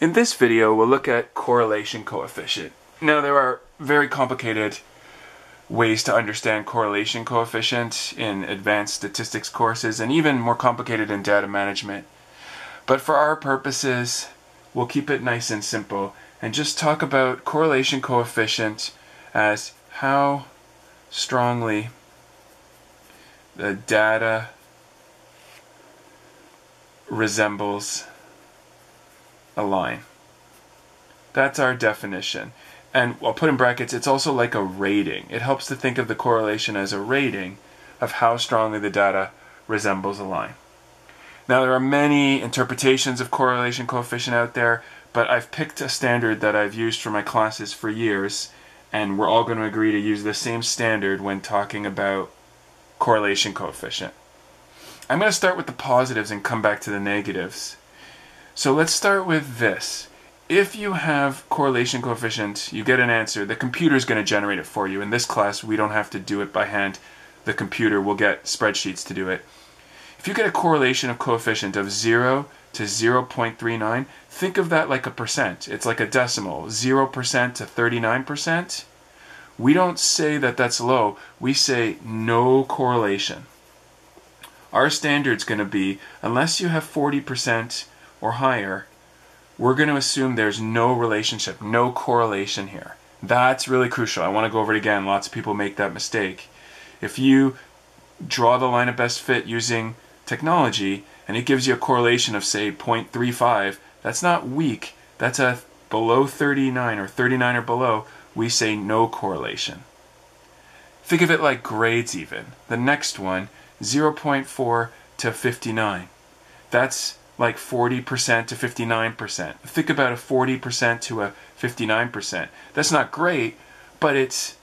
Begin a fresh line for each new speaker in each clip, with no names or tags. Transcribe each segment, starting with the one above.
In this video, we'll look at correlation coefficient. Now, there are very complicated ways to understand correlation coefficient in advanced statistics courses and even more complicated in data management. But for our purposes, we'll keep it nice and simple and just talk about correlation coefficient as how strongly the data resembles a line. That's our definition. And I'll put in brackets, it's also like a rating. It helps to think of the correlation as a rating of how strongly the data resembles a line. Now, there are many interpretations of correlation coefficient out there, but I've picked a standard that I've used for my classes for years, and we're all going to agree to use the same standard when talking about correlation coefficient. I'm going to start with the positives and come back to the negatives. So let's start with this. If you have correlation coefficient, you get an answer, the computer is going to generate it for you. In this class, we don't have to do it by hand. The computer will get spreadsheets to do it. If you get a correlation of coefficient of 0 to 0.39, think of that like a percent. It's like a decimal, 0% to 39%. We don't say that that's low, we say no correlation. Our standard's going to be, unless you have 40% or higher, we're going to assume there's no relationship, no correlation here. That's really crucial. I want to go over it again. Lots of people make that mistake. If you draw the line of best fit using technology and it gives you a correlation of say 0.35, that's not weak. That's a below 39 or 39 or below, we say no correlation. Think of it like grades even. The next one, 0.4 to 59. That's like 40% to 59%. Think about a 40% to a 59%. That's not great, but it's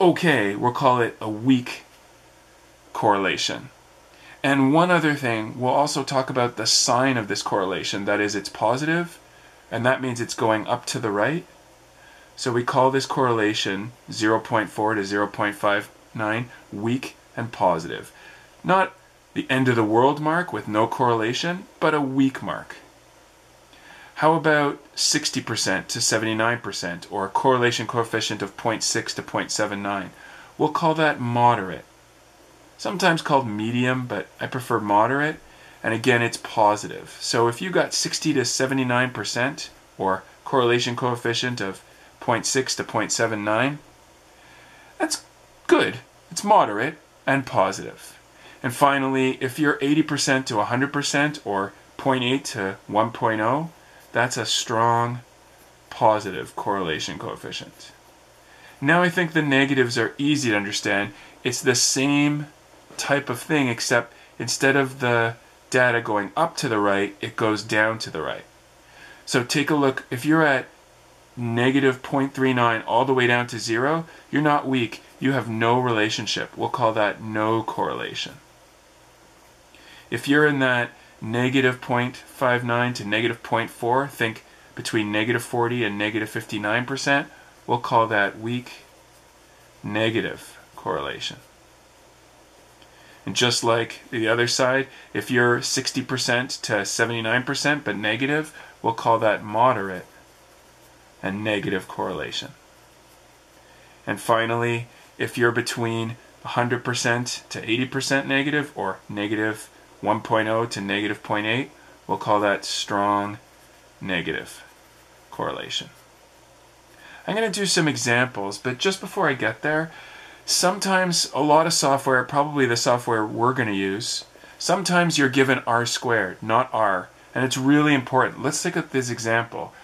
okay. We'll call it a weak correlation. And one other thing, we'll also talk about the sign of this correlation. That is, it's positive, and that means it's going up to the right. So we call this correlation 0.4 to 0.59 weak and positive. Not the end of the world mark with no correlation, but a weak mark. How about 60% to 79%, or a correlation coefficient of 0.6 to 0.79? We'll call that moderate. Sometimes called medium, but I prefer moderate. And again, it's positive. So if you got 60 to 79%, or correlation coefficient of 0.6 to 0.79, that's good. It's moderate and positive. And finally, if you're 80% to 100% or 0.8 to 1.0, that's a strong positive correlation coefficient. Now I think the negatives are easy to understand. It's the same type of thing except instead of the data going up to the right, it goes down to the right. So take a look. If you're at negative 0.39 all the way down to zero, you're not weak. You have no relationship. We'll call that no correlation. If you're in that negative 0.59 to negative 0.4, think between negative 40 and negative 59%, we'll call that weak negative correlation. And just like the other side, if you're 60% to 79% but negative, we'll call that moderate and negative correlation. And finally, if you're between 100% to 80% negative or negative 1.0 to negative 0.8, we'll call that strong negative correlation. I'm going to do some examples, but just before I get there, sometimes a lot of software, probably the software we're going to use, sometimes you're given R squared, not R, and it's really important. Let's take up this example.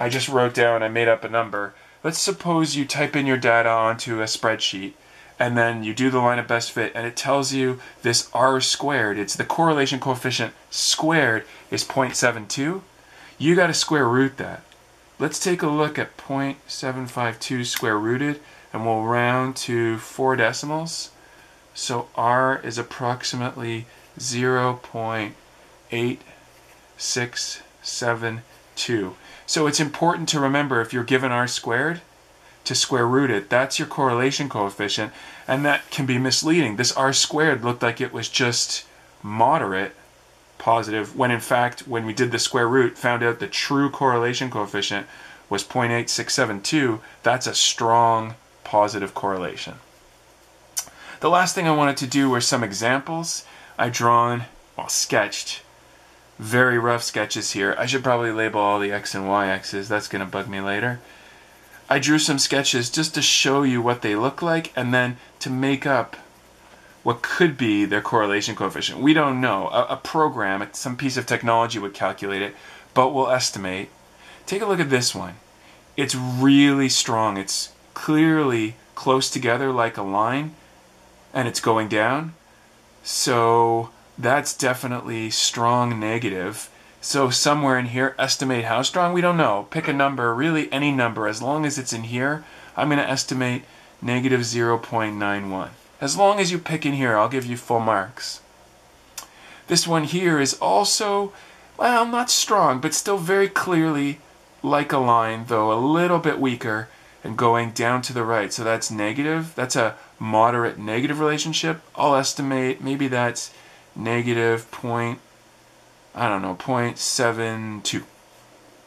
I just wrote down, I made up a number. Let's suppose you type in your data onto a spreadsheet and then you do the line of best fit and it tells you this r squared it's the correlation coefficient squared is 0.72 you got to square root that. Let's take a look at 0.752 square rooted and we'll round to four decimals. So r is approximately 0.8672 so it's important to remember if you're given r squared to square root it. That's your correlation coefficient, and that can be misleading. This r squared looked like it was just moderate, positive, when in fact, when we did the square root, found out the true correlation coefficient was 0.8672, that's a strong positive correlation. The last thing I wanted to do were some examples. I've drawn, well, sketched, very rough sketches here. I should probably label all the x and y axes. That's going to bug me later. I drew some sketches just to show you what they look like and then to make up what could be their correlation coefficient. We don't know. A, a, program, some piece of technology would calculate it, but we'll estimate. Take a look at this one. It's really strong. It's clearly close together like a line, and it's going down. So that's definitely strong negative. So somewhere in here, estimate how strong, we don't know. Pick a number, really any number, as long as it's in here, I'm going to estimate negative 0.91. As long as you pick in here, I'll give you full marks. This one here is also, well, not strong, but still very clearly like a line, though a little bit weaker and going down to the right. So that's negative. That's a moderate negative relationship. I'll estimate maybe that's negative point, I don't know, 0.72.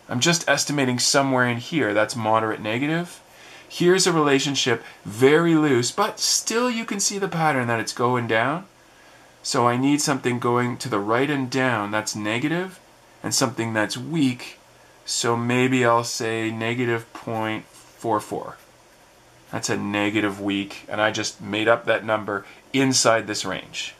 I'm just estimating somewhere in here that's moderate negative. Here's a relationship very loose, but still you can see the pattern that it's going down. So I need something going to the right and down that's negative, and something that's weak. So maybe I'll say negative 0.44. That's a negative weak, and I just made up that number inside this range.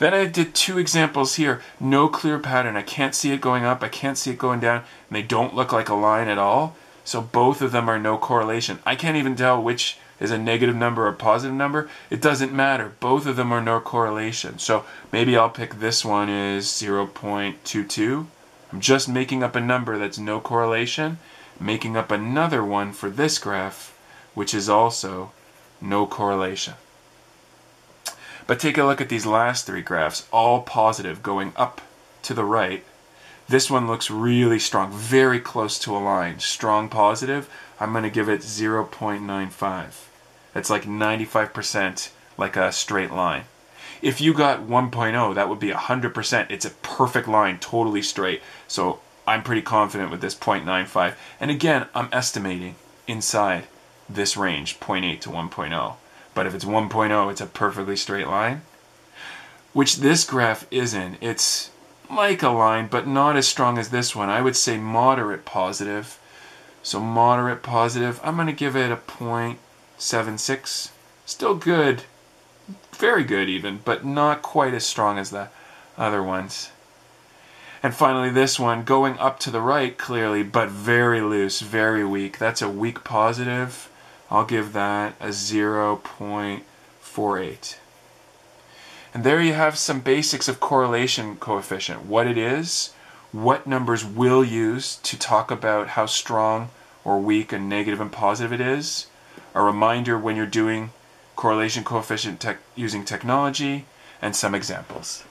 Then I did two examples here. No clear pattern. I can't see it going up. I can't see it going down. And they don't look like a line at all. So both of them are no correlation. I can't even tell which is a negative number or a positive number. It doesn't matter. Both of them are no correlation. So maybe I'll pick this one is 0.22. I'm just making up a number that's no correlation, making up another one for this graph, which is also no correlation. But take a look at these last three graphs, all positive, going up to the right, this one looks really strong, very close to a line. Strong positive, I'm going to give it 0.95. That's like 95% like a straight line. If you got 1.0, that would be 100%. It's a perfect line, totally straight. So I'm pretty confident with this 0.95. And again, I'm estimating inside this range, 0.8 to 1.0. But if it's 1.0, it's a perfectly straight line, which this graph isn't. It's like a line, but not as strong as this one. I would say moderate positive. So moderate positive, I'm going to give it a 0.76. Still good, very good even, but not quite as strong as the other ones. And finally this one, going up to the right clearly, but very loose, very weak. That's a weak positive. I'll give that a 0.48. And there you have some basics of correlation coefficient, what it is, what numbers we'll use to talk about how strong or weak and negative and positive it is, a reminder when you're doing correlation coefficient using technology, and some examples.